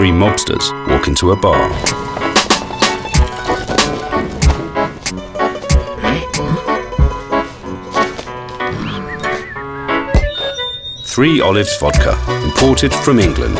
three mobsters walk into a bar. Three Olives vodka, imported from England.